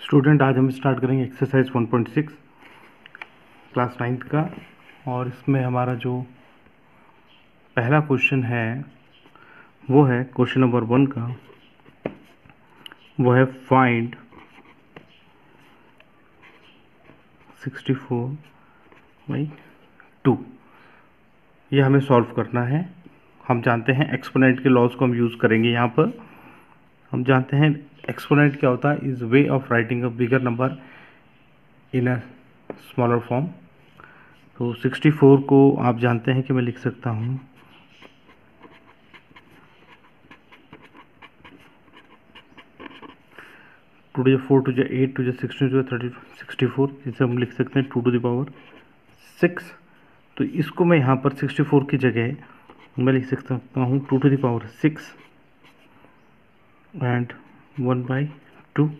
Student आज हम start करेंगे एक्सरसाइज 1.6 क्लास नाइन्थ का। और इसमें हमारा जो पहला क्वेश्चन है, वो है क्वेश्चन नंबर वन का। वो है फाइंड 64 बाई टू ये हमें सॉल्व करना है। हम जानते हैं एक्सपोनेंट के लॉज को हम यूज़ करेंगे यहाँ पर। हम जानते हैं एक्सपोनेंट क्या होता है? Is way of writing a bigger number in a smaller form तो 64 को आप जानते हैं कि मैं लिख सकता हूँ। टू टू फोर टू जो एट टू जो सिक्सटीन टू जो थर्टी सिक्सटी फोर जिसे हम लिख सकते हैं टू टू दावर सिक्स। तो इसको मैं यहाँ पर सिक्सटी फोर की जगह मैं लिख सकता हूँ two to the power six. And one by two.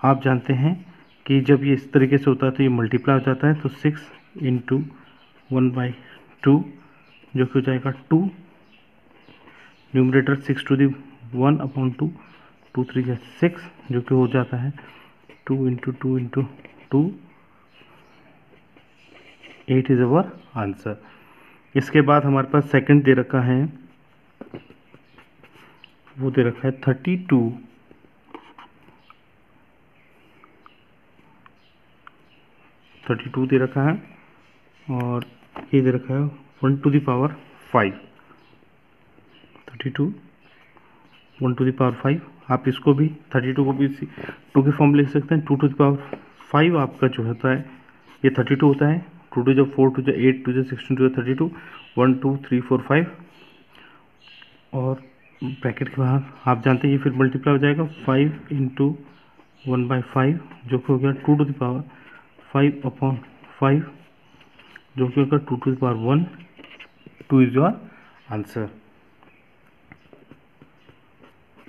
आप जानते हैं कि जब ये इस तरीके से होता है तो ये मल्टीप्लाई हो जाता है तो six into one by two जो कि हो जाएगा two numerator six to the one upon two two three या सिक्स जो कि हो जाता है two into two into two eight is our answer इसके बाद हमारे पास सेकंड दे रखा है, वो दे रखा है थर्टी टू थर्टी टू दे रखा है और ये दे रखा है one two the power five. Thirty two, one two the power five. आप इसको भी थर्टी टू को भी इसी टू के फॉर्म लिख सकते हैं। टू टू दावर फाइव आपका जो होता है, ये थर्टी टू होता है। टू टू जो फोर, टू जो एट, टू जो सिक्सटीन, टू जो thirty two, one two three four five. और ब्रैकेट के बाहर आप जानते हैं ये फिर मल्टीप्लाई हो जाएगा। Five into one by five, जो कि हो गया two to the power five upon five जो कि होगा two to the power one two is your answer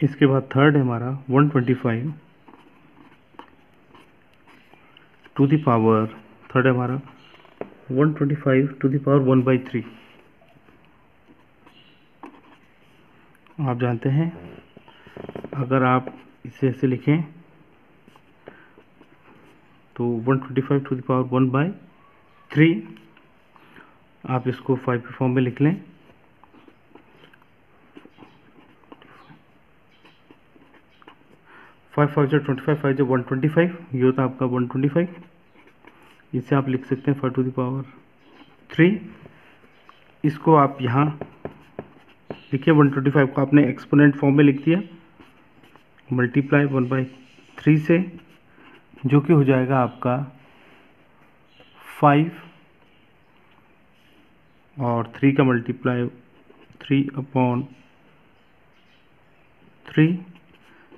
इसके बाद थर्ड है हमारा one twenty five to the power third है हमारा one twenty five to the power one by three आप जानते हैं, अगर आप इसे ऐसे लिखें तो 125 to the power one by three आप इसको फाइव के फॉर्म में लिख लें। फाइव फाइव जो ट्वेंटी फाइव फाइव जो वन ट्वेंटी फाइव ये होता है आपका वन ट्वेंटी फाइव इसे आप लिख सकते हैं five to the power three इसको आप यहाँ लिखिए वन ट्वेंटी फाइव को आपने एक्सपोनेंट फॉर्म में लिख दिया। मल्टीप्लाई वन बाई थ्री से। जो कि हो जाएगा आपका फाइव और थ्री का मल्टीप्लाई थ्री अपॉन थ्री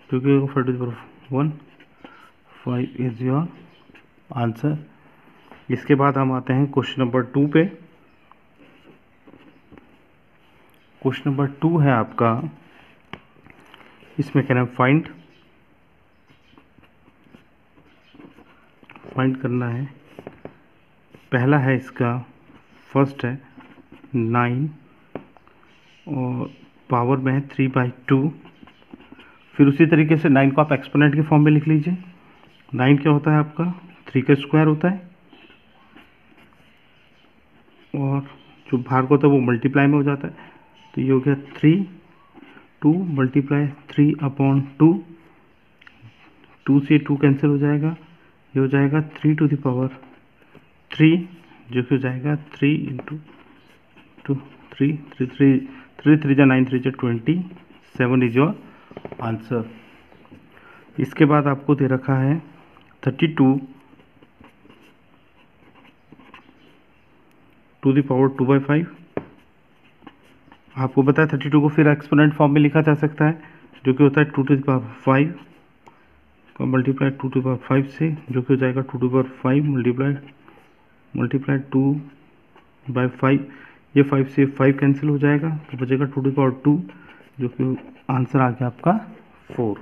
जो कि five to the power one five is your answer इसके बाद हम आते हैं क्वेश्चन नंबर टू पे। क्वेश्चन नंबर टू है आपका। इसमें कहना है फाइंड फाइंड करना है। पहला है इसका फ़र्स्ट है नाइन और पावर में है थ्री बाई टू फिर उसी तरीके से नाइन को आप एक्सपोनेंट के फॉर्म में लिख लीजिए। नाइन क्या होता है आपका? थ्री का स्क्वायर होता है। और जो भाग होता है वो मल्टीप्लाई में हो जाता है। तो ये हो गया three two multiply three upon two two से टू कैंसिल हो जाएगा। ये हो जाएगा थ्री टू दावर थ्री जो कि हो जाएगा three into two three three three three three जा नाइन थ्री जा twenty seven is your answer इसके बाद आपको दे रखा है thirty two to the power two by five आपको बताया थर्टी टू को फिर एक्सपोनेंट फॉर्म में लिखा जा सकता है, जो कि होता है two to the power five का multiply two to power five से, जो कि हो जाएगा two to power five multiply multiply two by five ये फाइव से फाइव कैंसिल हो जाएगा तो बचेगा टू टू पावर टू जो कि आंसर आ गया आपका फोर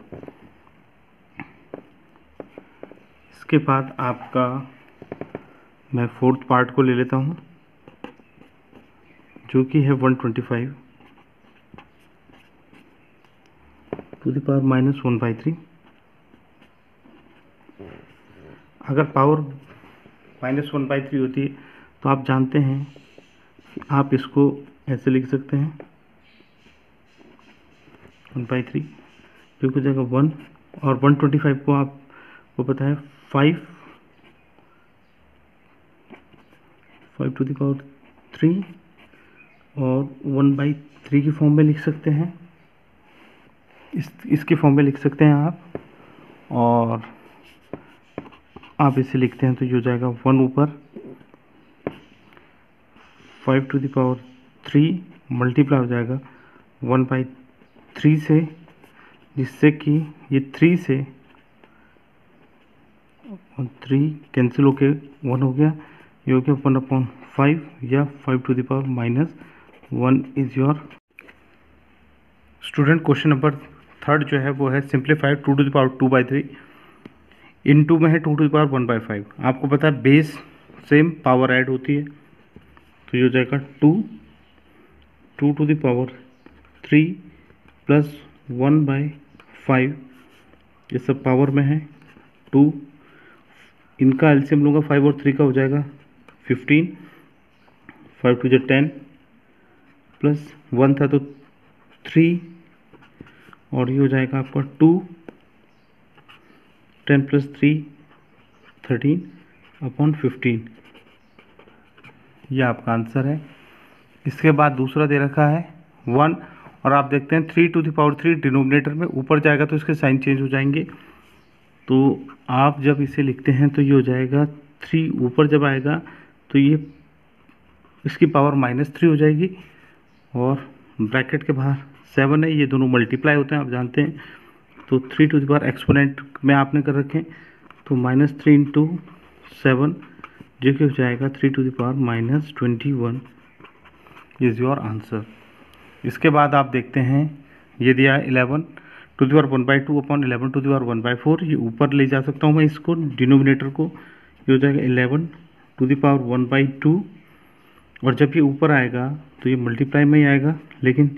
इसके बाद आपका मैं फोर्थ पार्ट को ले लेता हूँ, जो कि है one twenty five to the power minus one by three अगर power minus one by three होती है तो आप जानते हैं कि आप इसको ऐसे लिख सकते हैं। वन बाई थ्री जो हो जाएगा वन और वन ट्वेंटी फाइव को आपको पता है five five to the power three और वन बाई थ्री की फॉर्म में लिख सकते हैं। इस, इसके फॉर्म में लिख सकते हैं आप और आप इसे लिखते हैं तो ये हो जाएगा वन ऊपर five to the power three multiply हो जाएगा वन बाई थ्री से, जिससे कि ये थ्री से थ्री कैंसिल होके वन हो गया, ये हो गया वन अपॉन फाइव या five to the power minus one is your student question number third जो है वो है simplified two to the power two by three. In two में है two to power one by five. आपको पता है बेस सेम पावर ऐड होती है। तो ये हो जाएगा two two to the power three plus one by five. ये सब पावर में है। टू, इनका एल्सियम लूँगा फाइव और थ्री का हो जाएगा फिफ्टीन। फाइव टू जो टेन प्लस वन था तो थ्री। और ये हो जाएगा आपका two. Ten plus three thirteen upon fifteen. ये आपका आंसर है। इसके बाद दूसरा दे रखा है वन, और आप देखते हैं three to the power three denominator में ऊपर जाएगा तो इसके साइन चेंज हो जाएँगे। तो आप जब इसे लिखते हैं तो ये हो जाएगा थ्री, ऊपर जब आएगा तो ये इसकी पावर माइनस थ्री हो जाएगी। और ब्रैकेट के बाहर सेवन है, ये दोनों मल्टीप्लाई होते हैं, आप जानते हैं। तो थ्री टू दावर एक्सपोनेंट में आपने कर रखें तो माइनस थ्री इंटू सेवन जो कि हो जाएगा three to the power minus twenty one is your answer इसके बाद आप देखते हैं, ये दिया है eleven to the power one by two upon eleven to the power one by four ये ऊपर ले जा सकता हूँ मैं इसको डिनोमिनेटर को, ये हो जाएगा eleven to the power one by two और जब ये ऊपर आएगा तो ये मल्टीप्लाई में ही आएगा, लेकिन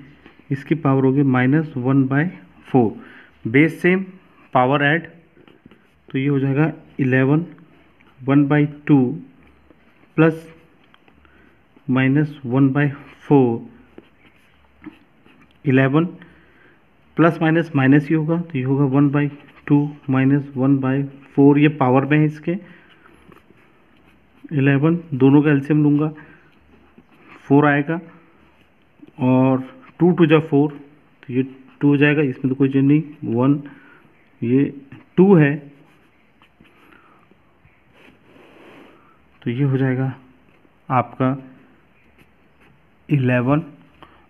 इसकी पावर होगी minus one by four base same, power add तो ये हो जाएगा eleven, one by two plus minus one by four, eleven, plus minus minus ही होगा तो ये होगा one by two minus one by four, ये पावर में है इसके। इलेवन, दोनों का एल्सियम लूँगा, फोर आएगा, और टू टू जा फोर तो ये टू हो जाएगा, इसमें तो कोई चेंज नहीं, वन, ये टू है। तो ये हो जाएगा आपका इलेवन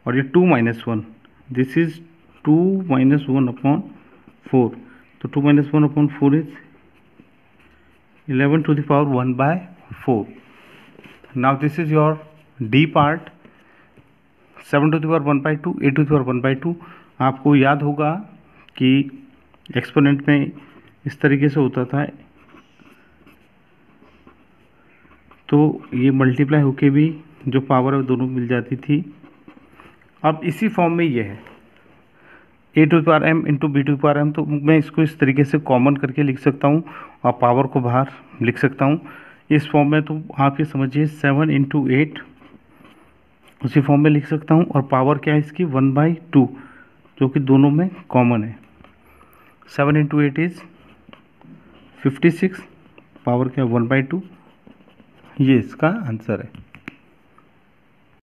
और ये two minus one. This is two minus one upon four. तो two minus one upon four is eleven to the power one by four. Now this is your D part seven to the power one by two, eight to the power one by two आपको याद होगा कि exponent में इस तरीके से होता था। तो ये मल्टीप्लाई होके भी जो पावर है दोनों मिल जाती थी। अब इसी फॉर्म में ये है। A to power M into B to power M तो मैं इसको इस तरीके से कॉमन करके लिख सकता हूँ और पावर को बाहर लिख सकता हूँ। इस फॉर्म में तो आप ये समझिए सेवन इंटू एट उसी फॉर्म में लिख सकता हूँ और पावर क्या है इसकी? वन बाई टू जो कि दोनों में कॉमन है। Seven into eight is fifty six power क्या वन बाई टू ये इसका आंसर है।